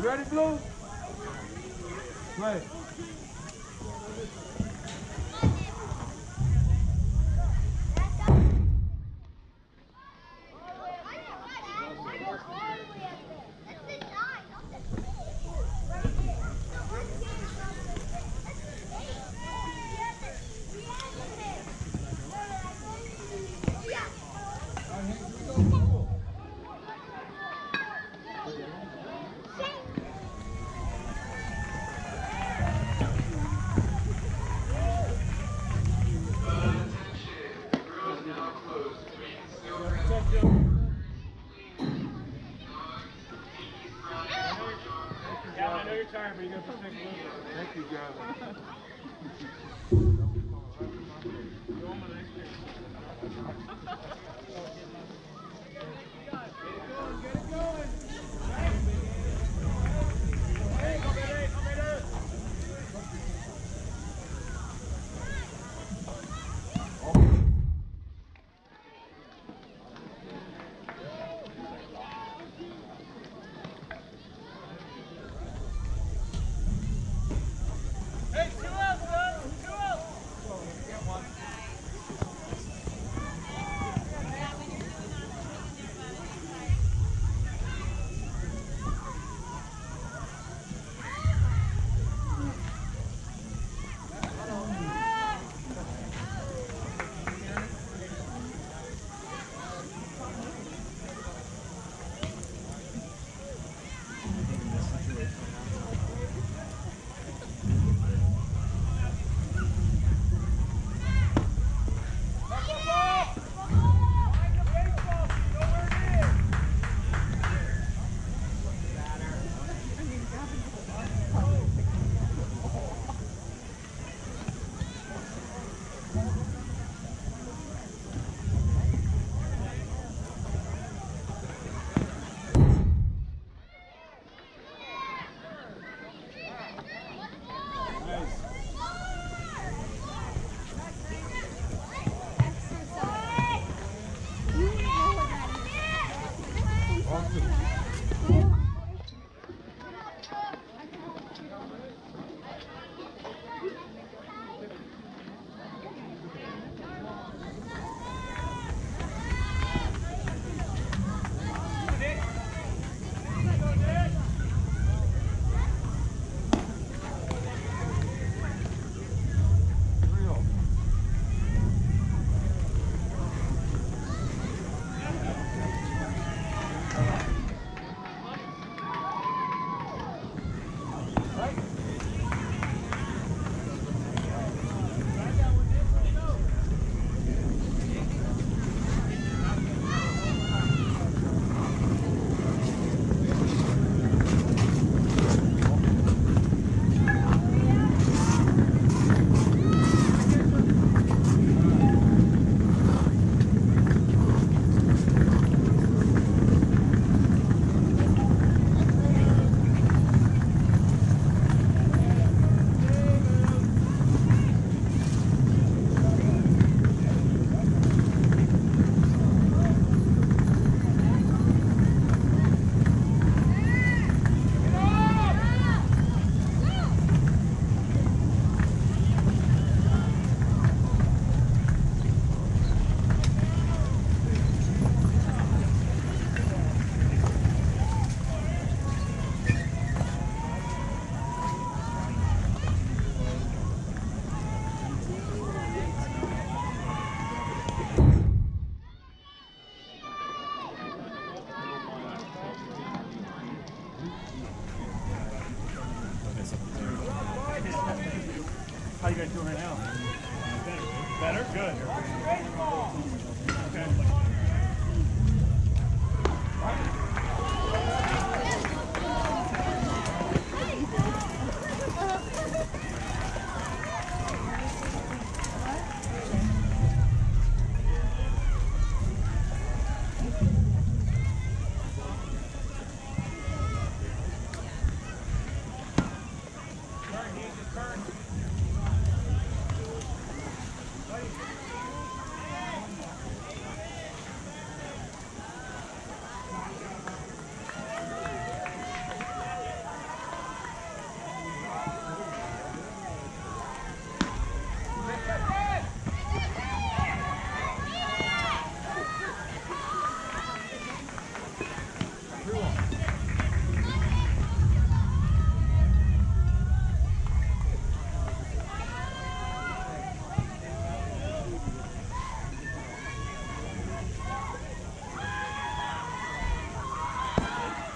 You ready, Blue? Play. How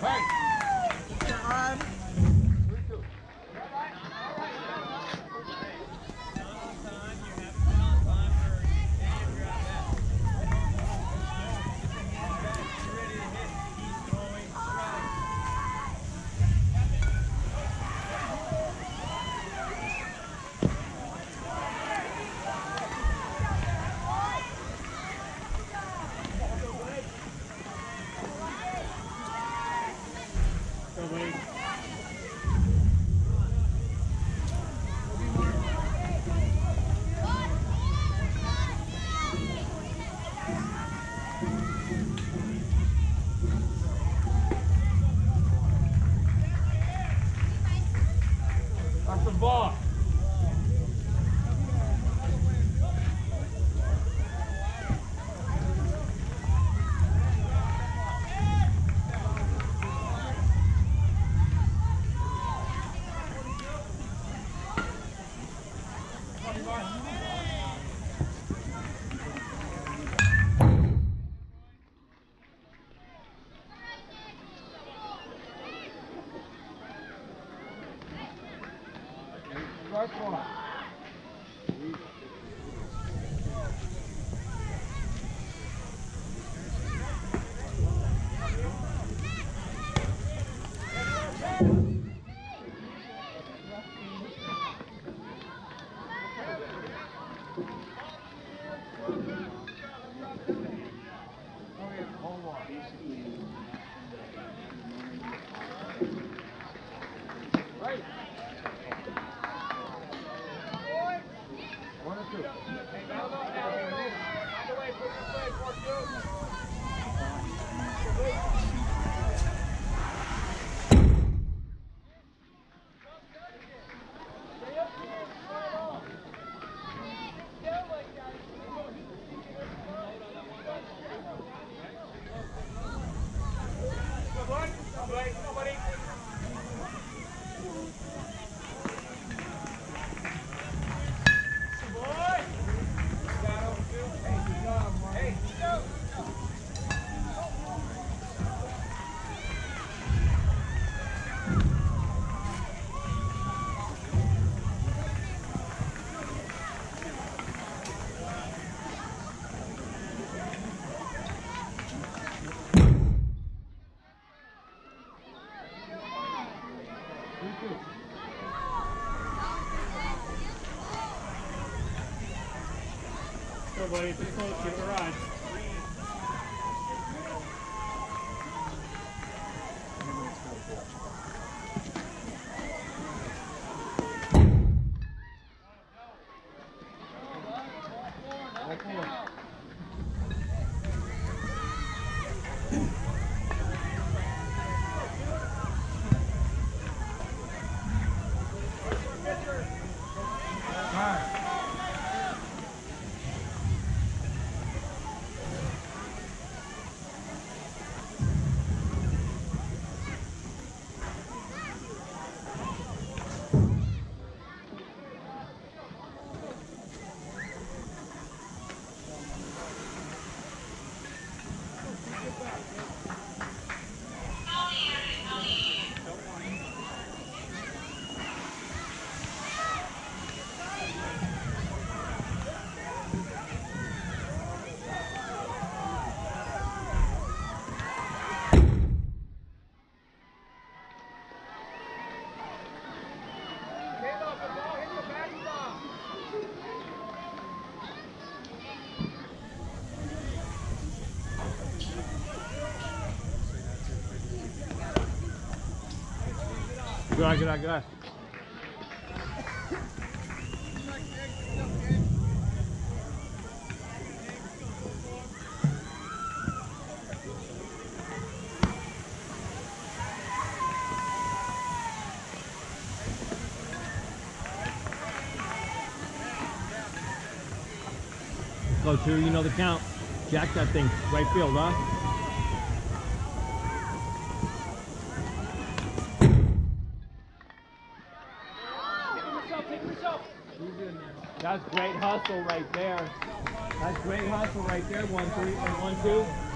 快 Go, Wade. Dr. Ball. Strike one. Right. One or two. There, Good good good. Go two, you know the count. Jack that thing, right field, huh? That's great hustle right there. That's great hustle right there. One, three, and one, two.